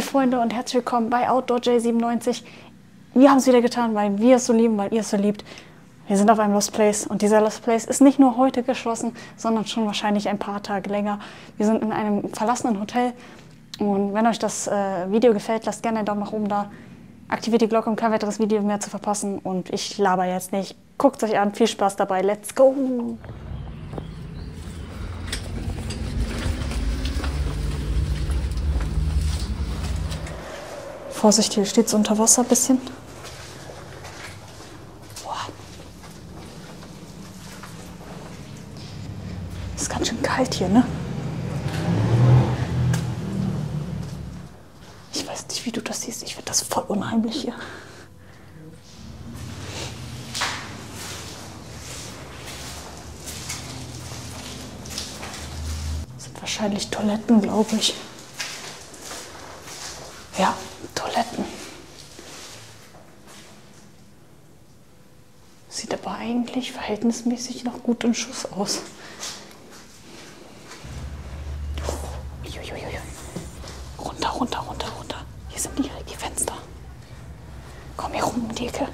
Freunde und herzlich willkommen bei Outdoor J97. Wir haben es wieder getan, weil wir es so lieben, weil ihr es so liebt. Wir sind auf einem Lost Place und dieser Lost Place ist nicht nur heute geschlossen, sondern schon wahrscheinlich ein paar Tage länger. Wir sind in einem verlassenen Hotel und wenn euch das äh, Video gefällt, lasst gerne einen Daumen nach oben da. Aktiviert die Glocke, um kein weiteres Video mehr zu verpassen und ich laber jetzt nicht. Guckt es euch an, viel Spaß dabei, let's go! Vorsicht, hier steht es unter Wasser ein bisschen. Boah. Ist ganz schön kalt hier, ne? Ich weiß nicht, wie du das siehst. Ich finde das voll unheimlich hier. Das sind wahrscheinlich Toiletten, glaube ich. Ja, Toiletten. Sieht aber eigentlich verhältnismäßig noch gut in Schuss aus. Runter, runter, runter, runter. Hier sind die, die Fenster. Komm hier rum um die Ecke.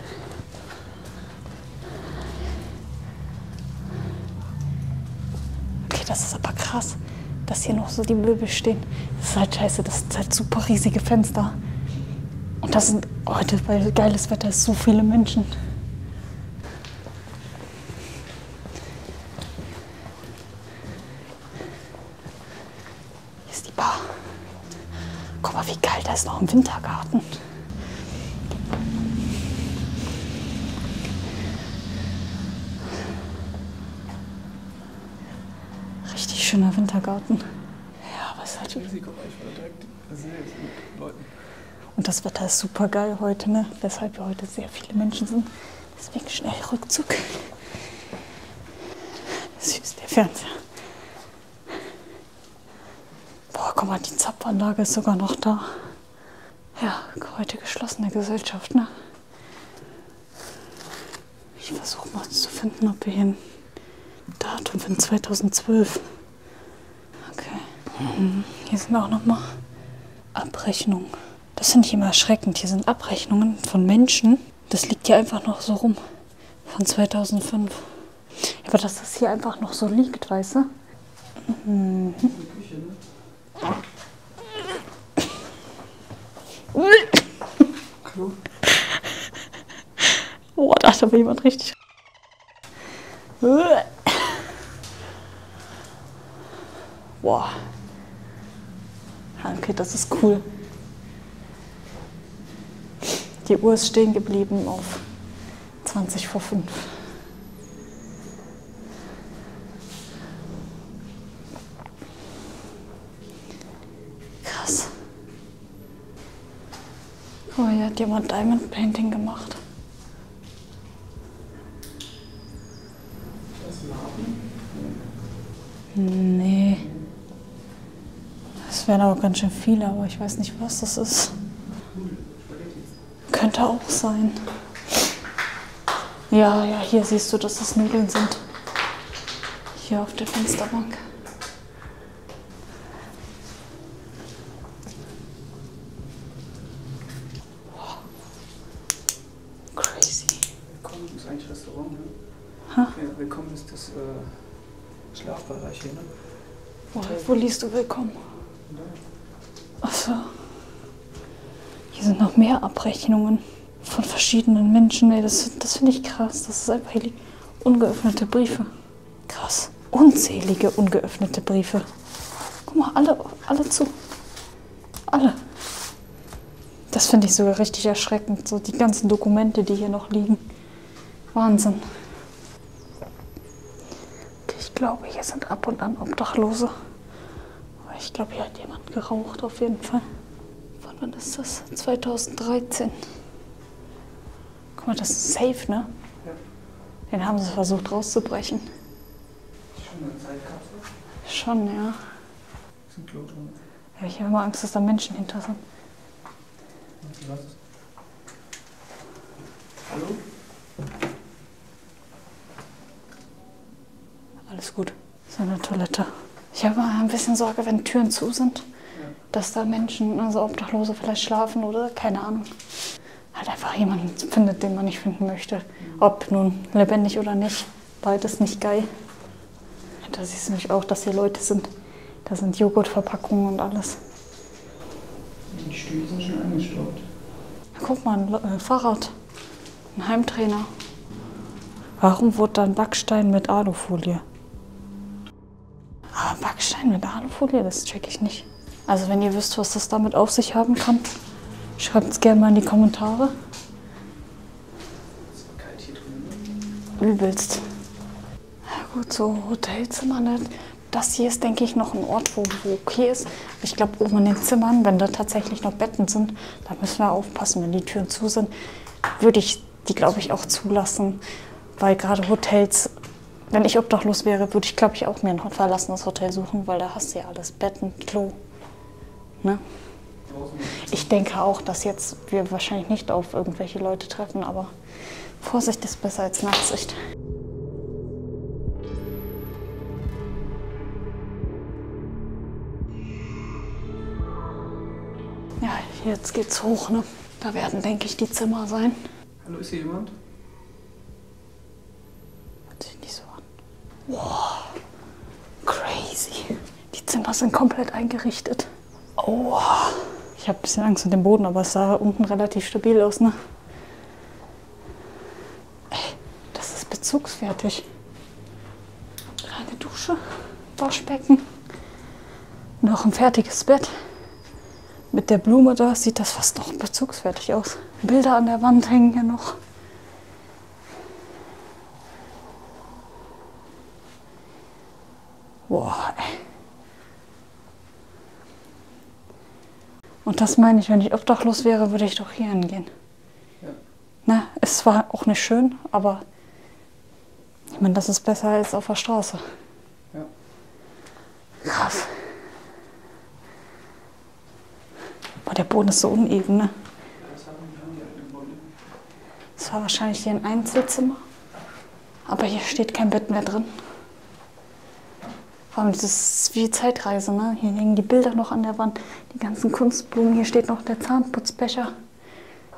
Okay, das ist aber krass, dass hier noch so die Möbel stehen. Das ist halt scheiße, das sind halt super riesige Fenster. Und das sind heute, weil geiles Wetter ist, so viele Menschen. Hier ist die Bar. Guck mal, wie geil, da ist noch ein Wintergarten. Richtig schöner Wintergarten. Ja, aber ist halt. Und das Wetter ist super geil heute, ne? weshalb wir heute sehr viele Menschen sind. Deswegen schnell Rückzug. Süß, der Fernseher. Boah, guck mal, die Zapfanlage ist sogar noch da. Ja, heute geschlossene Gesellschaft, ne? Ich versuche mal zu finden, ob wir hier ein Datum finden. 2012. Okay. Mhm. Hier sind auch noch mal Abrechnungen. Das finde ich immer erschreckend. Hier sind Abrechnungen von Menschen. Das liegt hier einfach noch so rum. Von 2005. Aber dass das hier einfach noch so liegt, weißt du? Mhm. Klo? Boah, da hat aber jemand richtig. Boah. Okay, das ist cool. Die Uhr ist stehen geblieben auf 20 vor 5. Krass. Oh, hier hat jemand Diamond Painting gemacht. Das? Nee. Das wären aber ganz schön viele, aber ich weiß nicht, was das ist. Könnte auch sein. Ja, ja, hier siehst du, dass es Nudeln sind. Hier auf der Fensterbank. Crazy. Willkommen ist eigentlich Restaurant, ne? Ha? Ja, willkommen ist das äh, Schlafbereich hier, ne? Wo, wo liest du willkommen? Achso. Hier sind noch mehr Abrechnungen von verschiedenen Menschen. Ey, das das finde ich krass. Das ist einfach hier ungeöffnete Briefe. Krass. Unzählige ungeöffnete Briefe. Guck mal, alle, alle zu. Alle. Das finde ich sogar richtig erschreckend. So die ganzen Dokumente, die hier noch liegen. Wahnsinn. Ich glaube, hier sind ab und an Obdachlose. Aber ich glaube, hier hat jemand geraucht auf jeden Fall. Von wann ist das? 2013. Guck mal, das ist safe, ne? Ja. Den haben sie versucht rauszubrechen. Ist schon eine Zeitkapsel. Schon, ja. Ist ein Klo drin. ja ich habe immer Angst, dass da Menschen hinter sind. Was? Hallo? Alles gut. So eine Toilette. Ich habe ein bisschen Sorge, wenn Türen zu sind. dass da Menschen, also Obdachlose vielleicht schlafen oder keine Ahnung. Halt einfach jemanden findet, den man nicht finden möchte. Ob nun lebendig oder nicht. Beides nicht geil. Da siehst du nämlich auch, dass hier Leute sind. Da sind Joghurtverpackungen und alles. Die Stühle sind schon angestaubt. Guck mal, ein äh, Fahrrad. Ein Heimtrainer. Warum wurde dann Backstein mit Alufolie? Aber Backstein mit Alufolie, das check ich nicht. Also wenn ihr wisst, was das damit auf sich haben kann, schreibt es gerne mal in die Kommentare. Übelst. Ja gut, so Hotelzimmer, ne? Das hier ist, denke ich, noch ein Ort, wo, wo okay ist. Ich glaube, oben in den Zimmern, wenn da tatsächlich noch Betten sind, da müssen wir aufpassen, wenn die Türen zu sind, würde ich die, glaube ich, auch zulassen. Weil gerade Hotels, wenn ich obdachlos wäre, würde ich, glaube ich, auch mir ein verlassenes Hotel suchen, weil da hast du ja alles, Betten, Klo. Ne? Ich denke auch, dass jetzt wir wahrscheinlich nicht auf irgendwelche Leute treffen, aber Vorsicht ist besser als Nachsicht. Ja, jetzt geht's hoch, ne? Da werden, denke ich, die Zimmer sein. Hallo, ist hier jemand? Hört sich nicht so an. Wow, crazy. Die Zimmer sind komplett eingerichtet. Oh, ich habe ein bisschen Angst mit dem Boden, aber es sah unten relativ stabil aus, ne? Ey, das ist bezugsfertig. Kleine Dusche, Waschbecken, noch ein fertiges Bett. Mit der Blume da sieht das fast noch bezugsfertig aus. Bilder an der Wand hängen hier noch. Boah, ey. Und das meine ich, wenn ich obdachlos wäre, würde ich doch hier hingehen. Ja. Na, es war auch nicht schön, aber ich meine, das ist besser als auf der Straße. Ja. Krass. Boah, der Boden ist so uneben, ne? Das war wahrscheinlich hier ein Einzelzimmer. Aber hier steht kein Bett mehr drin. Vor allem, das ist wie Zeitreise, ne? Hier hängen die Bilder noch an der Wand, die ganzen Kunstblumen. Hier steht noch der Zahnputzbecher.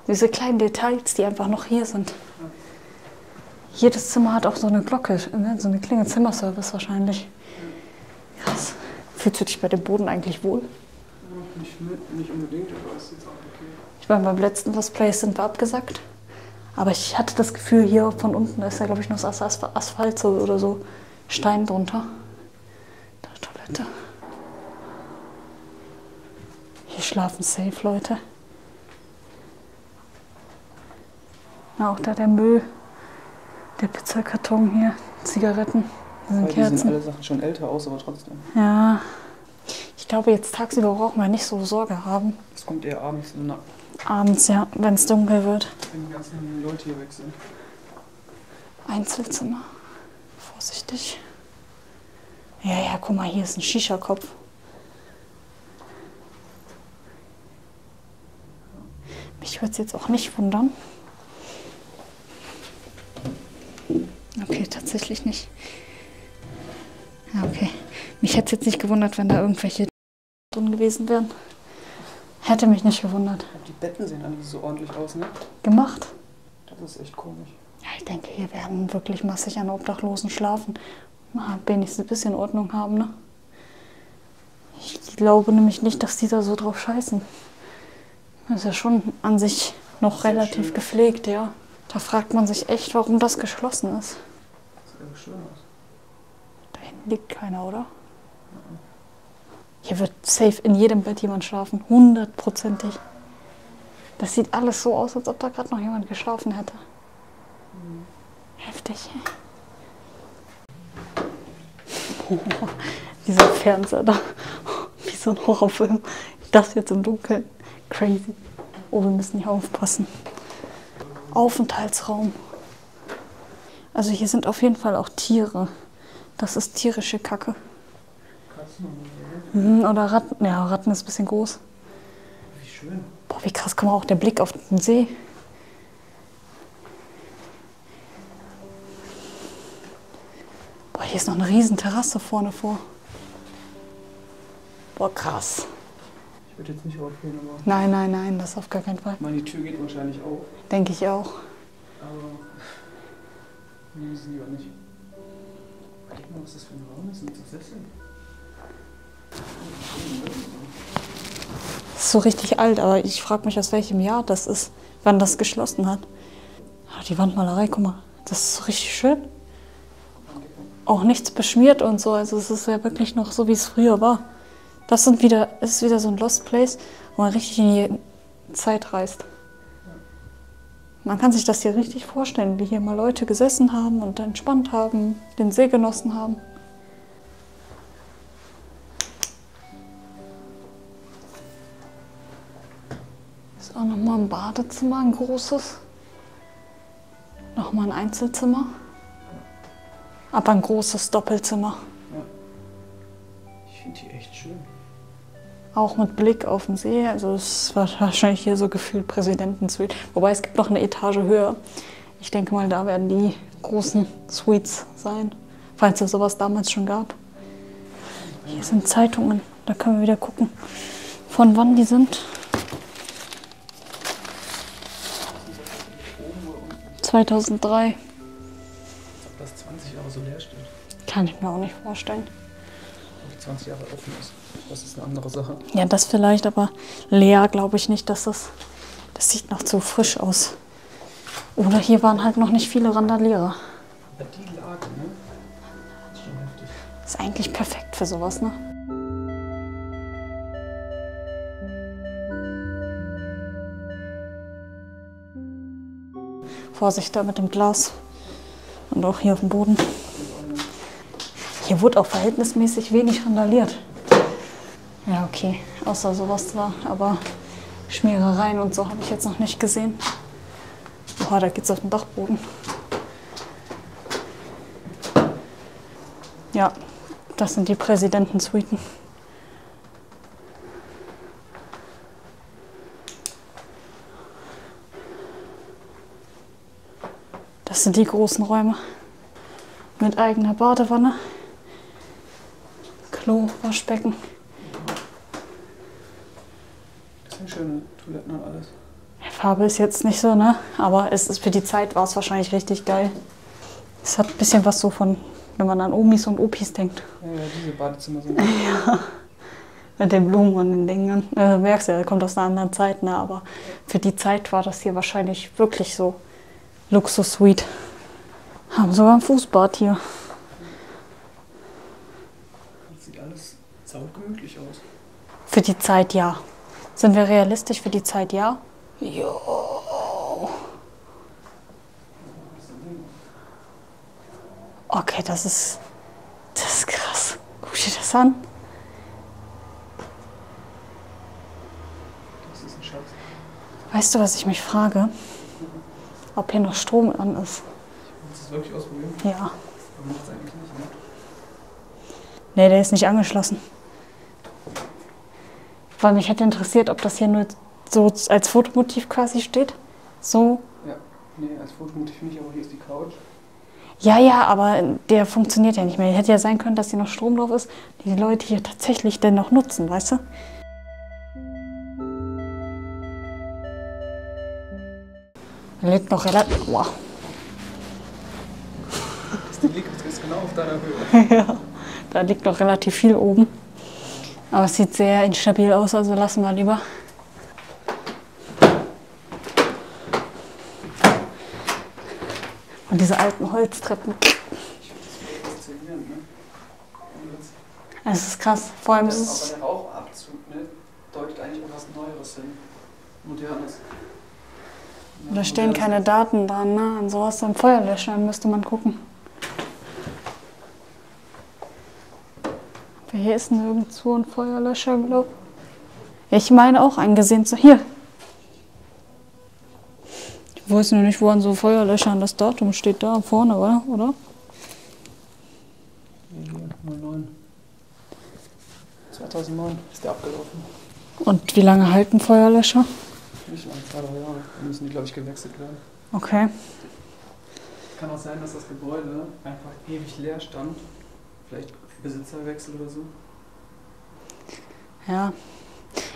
Diese kleinen Details, die einfach noch hier sind. Jedes Zimmer hat auch so eine Glocke, ne? so eine Klingel Zimmerservice wahrscheinlich. Krass. Fühlst du dich bei dem Boden eigentlich wohl? Nicht, nicht unbedingt, aber ist jetzt auch okay. Ich meine, beim letzten Let's Play sind wir abgesagt. Aber ich hatte das Gefühl, hier von unten ist ja, glaube ich, noch das As- Asphalt so oder so. Stein drunter. Da Toilette. Hier schlafen safe Leute. Na, auch da der Müll. Der Pizzakarton hier. Zigaretten. Das sind sehen Kerzen. alle Sachen schon älter aus, aber trotzdem. Ja. Ich glaube, jetzt tagsüber brauchen wir nicht so Sorge haben. Es kommt eher abends in der Nacht, Abends, ja, wenn es dunkel wird. wenn die ganzen Leute hier weg sind. Einzelzimmer. Vorsichtig. Ja, ja, guck mal, hier ist ein Shisha-Kopf. Mich würde es jetzt auch nicht wundern. Okay, tatsächlich nicht. Ja, okay. Mich hätte es jetzt nicht gewundert, wenn da irgendwelche drin gewesen wären. Hätte mich nicht gewundert. Die Betten sehen alle so ordentlich aus, ne? Gemacht. Das ist echt komisch. Ja, ich denke, hier werden wirklich massig an Obdachlosen schlafen. Na, wenigstens ein bisschen Ordnung haben, ne? Ich glaube nämlich nicht, dass die da so drauf scheißen. Das ist ja schon an sich noch Sehr relativ schön. gepflegt, ja. Da fragt man sich echt, warum das geschlossen ist. Das sieht aber schön aus. Da hinten liegt keiner, oder? Hier wird safe in jedem Bett jemand schlafen. Hundertprozentig. Das sieht alles so aus, als ob da gerade noch jemand geschlafen hätte. Heftig. Dieser Fernseher da. Wie so ein Horrorfilm. Das jetzt im Dunkeln. Crazy. Oh, wir müssen hier aufpassen. Aufenthaltsraum. Also hier sind auf jeden Fall auch Tiere. Das ist tierische Kacke. Katzen. Mhm, oder Ratten. Ja, Ratten ist ein bisschen groß. Wie schön. Boah, wie krass, guck mal, auch der Blick auf den See. Boah, hier ist noch eine riesen Terrasse vorne vor. Boah, krass. Ich würde jetzt nicht aufgehen, aber. Nein, nein, nein, das auf gar keinen Fall. Ich meine, die Tür geht wahrscheinlich auf, Denke ich auch. aber. Nee, sie lieber nicht. Überleg mal, was das für ein Raum ist. Sind das Sessel? Das ist so richtig alt, aber ich frage mich, aus welchem Jahr das ist, wann das geschlossen hat. Ah, die Wandmalerei, guck mal, das ist so richtig schön. Auch nichts beschmiert und so, also es ist ja wirklich noch so, wie es früher war. Das sind wieder, ist wieder so ein Lost Place, wo man richtig in die Zeit reist. Man kann sich das hier richtig vorstellen, wie hier mal Leute gesessen haben und entspannt haben, den See genossen haben. Ist auch nochmal ein Badezimmer, ein großes. Nochmal ein Einzelzimmer. Aber ein großes Doppelzimmer. Ich finde die echt schön. Auch mit Blick auf den See. Also es war wahrscheinlich hier so gefühlt Präsidentensuite. Wobei es gibt noch eine Etage höher. Ich denke mal, da werden die großen Suites sein. Falls es sowas damals schon gab. Hier sind Zeitungen. Da können wir wieder gucken, von wann die sind. Oben oder unten? 2003. Als ob das 20 Jahre so leer steht. Kann ich mir auch nicht vorstellen. Ob die 20 Jahre offen ist. Das ist eine andere Sache. Ja, das vielleicht, aber leer glaube ich nicht, dass das. Das sieht noch zu frisch aus. Oder hier waren halt noch nicht viele Randalierer. Aber die Lage, ne? Das ist schon heftig. Ist eigentlich perfekt für sowas, ne? Vorsicht da mit dem Glas. Und auch hier auf dem Boden. Hier wurde auch verhältnismäßig wenig randaliert. Okay. Außer sowas da. Aber Schmierereien und so habe ich jetzt noch nicht gesehen. Boah, da geht's auf den Dachboden. Ja, das sind die Präsidentensuiten. Das sind die großen Räume mit eigener Badewanne, Klo, Waschbecken. Das sind schöne Toiletten und alles. Farbe ist jetzt nicht so, ne? Aber es ist für die Zeit war es wahrscheinlich richtig geil. Es hat ein bisschen was so von, wenn man an Omis und Opis denkt. Ja, ja, diese Badezimmer sind. Mit den Blumen und den Dingen. Äh, merkst ja, er kommt aus einer anderen Zeit, ne? Aber für die Zeit war das hier wahrscheinlich wirklich so Luxus-Suite. Haben sogar ein Fußbad hier. Das sieht alles saugemütlich aus. Für die Zeit ja. Sind wir realistisch für die Zeit ja? Jo. Okay, das ist. Das ist krass. Guck dir das an. Das ist ein Schatz. Weißt du, was ich mich frage? Ob hier noch Strom an ist. Willst du es wirklich ausprobieren? Ja. Aber macht es eigentlich nicht, ne? Nee, der ist nicht angeschlossen. Weil mich hätte interessiert, ob das hier nur so als Fotomotiv quasi steht. So. Ja. Nee, als Fotomotiv nicht, aber hier ist die Couch. Ja, ja, aber der funktioniert ja nicht mehr. Hätte ja sein können, dass hier noch Strom drauf ist, die die Leute hier tatsächlich denn noch nutzen, weißt du? Er liegt noch relativ. Wow. Das liegt ist genau auf deiner Höhe. ja, da liegt noch relativ viel oben. Aber es sieht sehr instabil aus, also lassen wir lieber. Und diese alten Holztreppen. Es ist krass. Vor allem ist es. aber der Rauchabzug ne, deutet eigentlich auf was Neueres hin. Modernes. Ja, Da stehen keine Daten dran, ne? An sowas am Feuerlöschern müsste man gucken. Hier ist nirgendwo ein Feuerlöscher, glaube ich. Ich meine auch einen gesehen zu. Hier. Ich weiß nur nicht, wo an so Feuerlöschern das Datum steht. Da vorne, oder? oder? Ja, hier, 09. 2009 ist der abgelaufen. Und wie lange halten Feuerlöscher? Nicht lang, zwei, drei Jahre. Dann müssen die, glaube ich, gewechselt werden. Okay. Kann auch sein, dass das Gebäude einfach ewig leer stand. Vielleicht Besitzerwechsel oder so. Ja.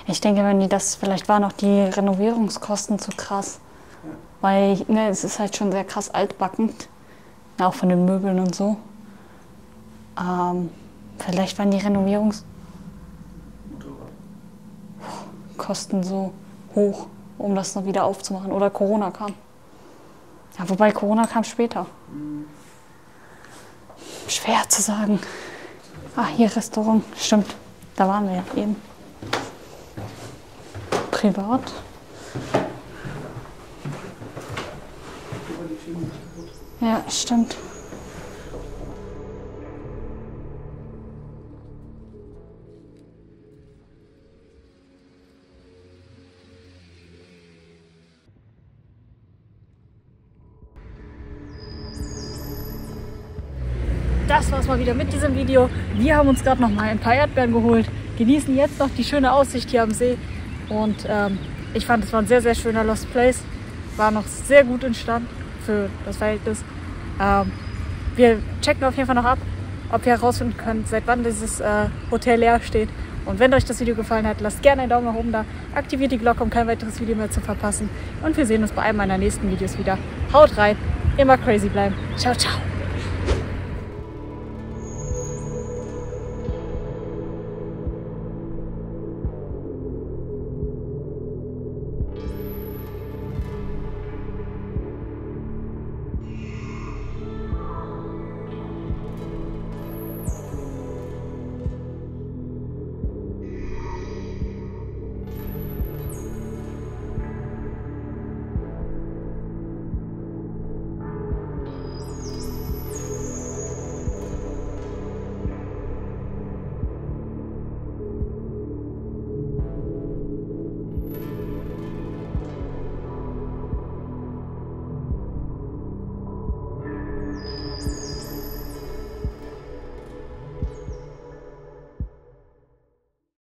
Ich denke, wenn die das, vielleicht waren auch die Renovierungskosten zu krass. Ja. Weil ne, es ist halt schon sehr krass altbackend. Auch von den Möbeln und so. Ähm, vielleicht waren die Renovierungskosten so hoch, um das noch wieder aufzumachen. Oder Corona kam. Ja, wobei Corona kam später. Mhm. Schwer zu sagen. Ah, hier Restaurant. Stimmt. Da waren wir ja eben. Privat. Ja, stimmt. Das war's mal wieder mit diesem Video. Wir haben uns gerade noch mal ein paar Erdbeeren geholt, genießen jetzt noch die schöne Aussicht hier am See und ähm, ich fand, es war ein sehr, sehr schöner Lost Place. War noch sehr gut in Stand für das Verhältnis. Ähm, wir checken auf jeden Fall noch ab, ob wir herausfinden können, seit wann dieses äh, Hotel leer steht. Und wenn euch das Video gefallen hat, lasst gerne einen Daumen nach oben da, aktiviert die Glocke, um kein weiteres Video mehr zu verpassen. Und wir sehen uns bei einem meiner nächsten Videos wieder. Haut rein, immer crazy bleiben. Ciao, ciao.